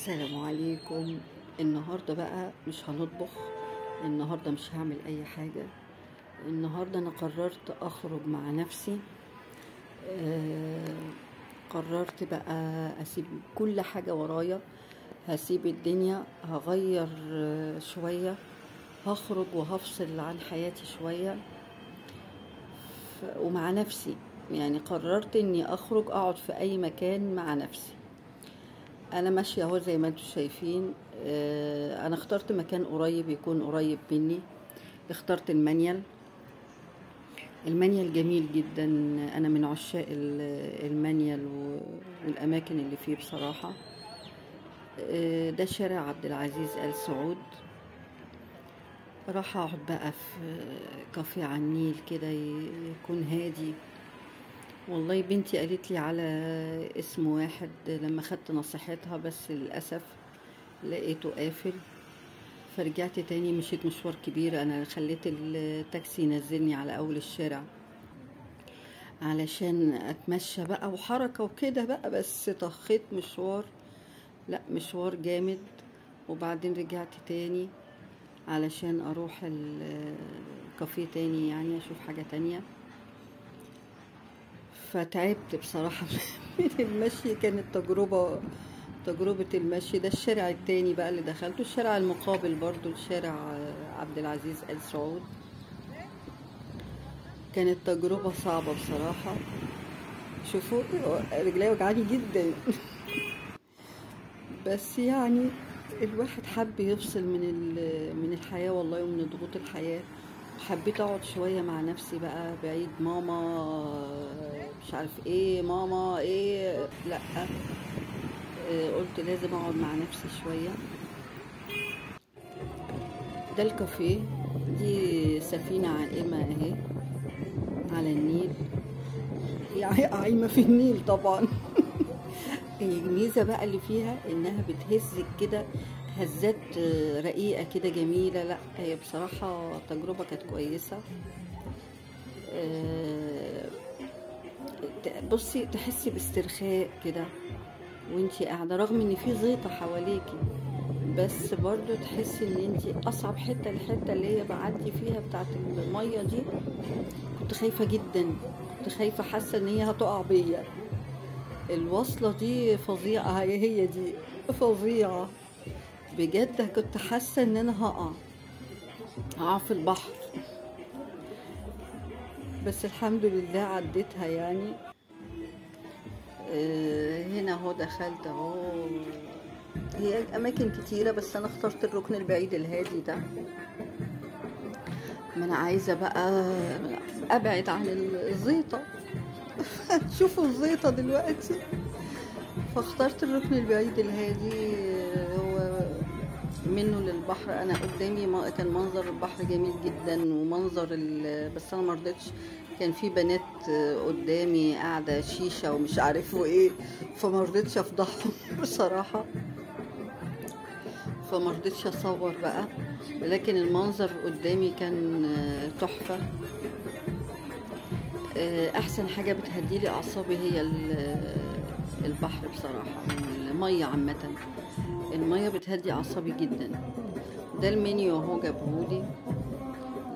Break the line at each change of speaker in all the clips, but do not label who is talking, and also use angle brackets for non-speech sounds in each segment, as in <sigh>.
السلام عليكم. النهاردة بقى مش هنطبخ النهاردة مش هعمل أي حاجة. النهاردة أنا قررت أخرج مع نفسي. آه قررت بقى أسيب كل حاجة ورايا هسيب الدنيا هغير شوية هخرج وهفصل عن حياتي شوية. ومع نفسي يعني قررت إني أخرج أقعد في أي مكان مع نفسي. أنا ماشية أهو زي ما أنتم شايفين آه، أنا اخترت مكان قريب يكون قريب مني. اخترت المانيال. المانيال جميل جدا. أنا من عشاق ال- المانيال والأماكن اللي فيه بصراحة. آه، ده شارع عبد العزيز آل سعود. راح أقعد بقى في كافيه على النيل كده يكون هادي. والله بنتي قالت لي على اسم واحد لما خدت نصيحتها بس للأسف لقيته قافل. فرجعت تاني مشيت مشوار كبير. أنا خليت التاكسي ينزلني على أول الشارع علشان أتمشى بقى وحركة وكده بقى بس طخيت مشوار. لا مشوار جامد. وبعدين رجعت تاني علشان أروح ال- الكافيه تاني يعني أشوف حاجة تانية. فتعبت بصراحة. من <laughs> المشي كانت تجربة تجربة المشي. ده الشارع التاني بقى اللي دخلته الشارع المقابل برضو الشارع عبد العزيز آل سعود. كانت تجربة صعبة بصراحة. شوفوا رجلي وجعاني جدا. <laughs> بس يعني الواحد حب يفصل من من الحياة والله ومن ضغوط الحياة. حبيت أقعد شوية مع نفسي بقى بعيد ماما مش عارف إيه ماما إيه لأ. قلت لازم أقعد مع نفسي شوية. ده الكافيه. دي سفينة عائمة أهي على النيل. هي عاي- عايمة في النيل طبعا. <laughs> الميزة بقى اللي فيها إنها بتهزك كده هزات آه، رقيقة كده جميلة. لا هي بصراحة تجربة كانت كويسة. آه، بصي تحسي باسترخاء كده وانتي قاعدة رغم ان في زيطة حواليكي بس برضو تحسي ان انتي أصعب حتة الحتة اللي هي بعدي فيها بتاعت المية دي. كنت خايفة جدا. كنت خايفة حاسة ان هي هتقع بيا. الوصلة دي فظيعة. هي هي دي فظيعة. بجد كنت حاسة إن أنا هقع. هقع في البحر. بس الحمد لله عديتها يعني. آه، هنا أهو دخلت أهو. هي أماكن كتيرة بس أنا اخترت الركن البعيد الهادي ده. ما أنا عايزة بقى أبعد عن الزيطة. <laughs> تشوفوا الزيطة دلوقتي. فاخترت الركن البعيد الهادي. للبحر أنا قدامي كان منظر البحر جميل جدا ومنظر. بس أنا مرضتش كان في بنات قدامي قاعدة شيشة ومش عارف إيه فمرضتش أفضحهم <laughs> بصراحة. فمرضتش أصور بقى. لكن المنظر قدامي كان تحفة. أحسن حاجة بتهديلي أعصابي هي ال- البحر بصراحة المية عامة. المية بتهدي أعصابي جدا. ده المنيو أهو جابهولي.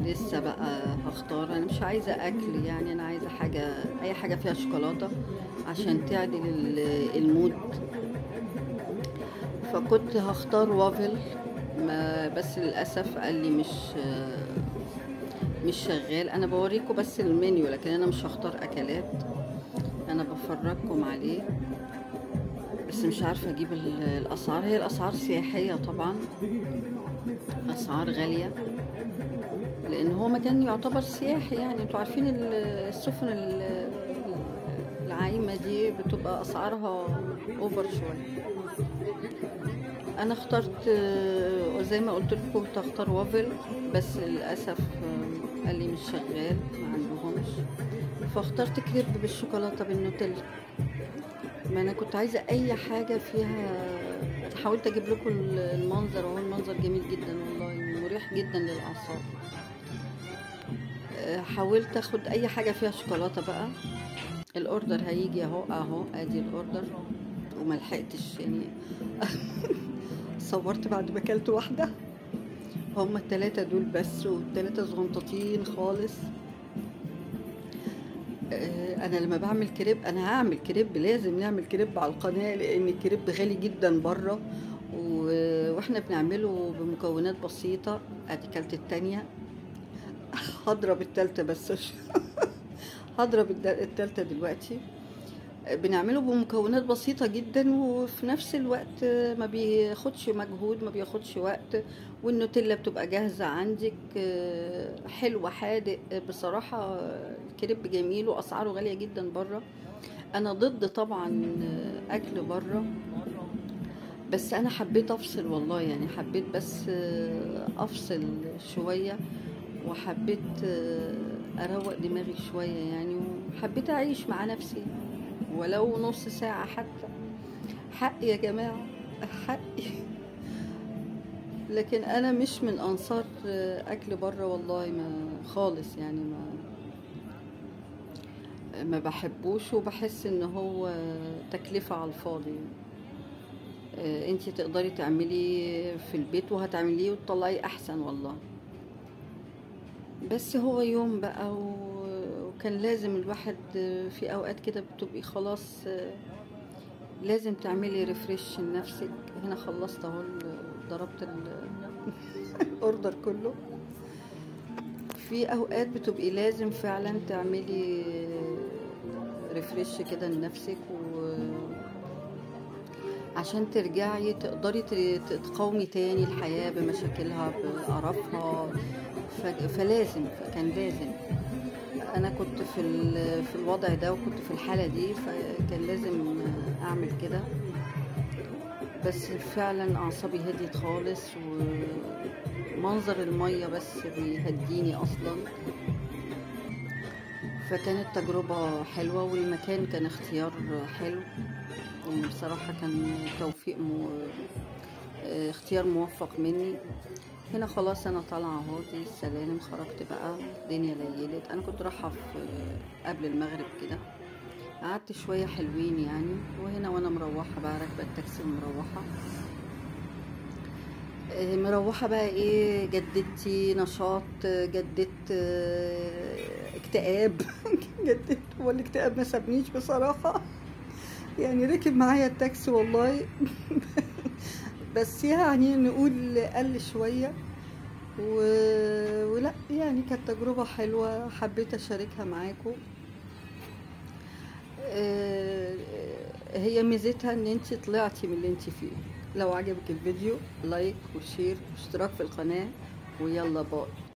لسه بقى هختار. أنا مش عايزة أكل يعني أنا عايزة حاجة أي حاجة فيها شوكولاتة عشان تعدل ال- المود. فكنت هختار وافل ما بس للأسف قال لي مش مش شغال. أنا بوريكم بس المنيو لكن أنا مش هختار أكلات. أنا بفرجكم عليه. بس مش عارفة أجيب ال- الأسعار. هي الأسعار سياحية طبعا أسعار غالية لأن هو مكان يعتبر سياحي يعني. أنتوا عارفين ال- السفن ال- العايمة دي بتبقى أسعارها أوفر شوية. أنا اخترت زي ما قلت لكم كنت وافل بس للأسف قال لي مش شغال ما عندهمش فاخترت كريب بالشوكولاتة بالنوتيلا. ما أنا كنت عايزة أي حاجة فيها حاولت أجيب لكم المنظر وهو المنظر جميل جدا والله مريح جدا للأعصاب. آه، حاولت أخد أي حاجة فيها شوكولاتة بقى. الأوردر هيجي أهو أهو أدي الأوردر. وما لحقتش يعني <laughs> صورت بعد ما أكلت واحدة. هما التلاتة دول بس والتلاتة صغنطاطين خالص. أنا لما بعمل كريب أنا هعمل كريب لازم نعمل كريب على القناة لأن الكريب غالي جدا بره وإحنا بنعمله بمكونات بسيطة أدي كلت التانية. <laughs> هضرب التالتة بس. <laughs> هضرب التالتة دلوقتي. بنعمله بمكونات بسيطة جدا وفي نفس الوقت ما بياخدش مجهود ما بياخدش وقت والنوتيلا بتبقى جاهزة عندك. حلوة حادق. بصراحة الكريب جميل وأسعاره غالية جدا بره. أنا ضد طبعا أكل بره بس أنا حبيت أفصل والله يعني حبيت بس أفصل شوية وحبيت أروق دماغي شوية يعني وحبيت أعيش مع نفسي. ولو نص ساعة حتى. حقي يا جماعة حقي لكن أنا مش من أنصار أكل بره والله ما خالص يعني ما ما بحبوش وبحس إن هو تكلفة على الفاضي. آه، انتي تقدري تعملي في البيت وهتعمليه وتطلعي أحسن والله. بس هو يوم بقى و- وكان لازم الواحد في أوقات كده بتبقي خلاص لازم تعملي refresh لنفسك. هنا خلصت أهو ضربت ال- <laughs> ال order كله. في أوقات بتبقي لازم فعلا تعملي ريفريش كده لنفسك و عشان ترجعي تقدري تقاومي تاني الحياة بمشاكلها بقرفها. فلازم فكان لازم. أنا كنت في في الوضع ده وكنت في الحالة دي فكان لازم أعمل كده. بس فعلا أعصابي هديت خالص ومنظر المية بس بيهديني أصلا. فكانت تجربة حلوة والمكان كان اختيار حلو. يعني بصراحة كان توفيق مو... اختيار موفق مني. هنا خلاص أنا طالعة أهو دي السلالم خرجت بقى الدنيا ليلت. أنا كنت رايحة في قبل المغرب كده. قعدت شوية حلوين يعني وهنا وأنا مروحة بقى راكبة التاكسي ومروحة. آه، مروحة بقى إيه جددتي نشاط جددت آه، اكتئاب. <laughs> جددت هو الاكتئاب ما سابنيش بصراحة. يعني ركب معايا التاكسي والله. <laughs> بس يعني نقول قل شوية و... ولا يعني كانت تجربة حلوة حبيت أشاركها معاكم آه، هي ميزتها إن أنت طلعتي من اللي أنت فيه. لو عجبك الفيديو like و share واشتراك في القناة ويلا باي.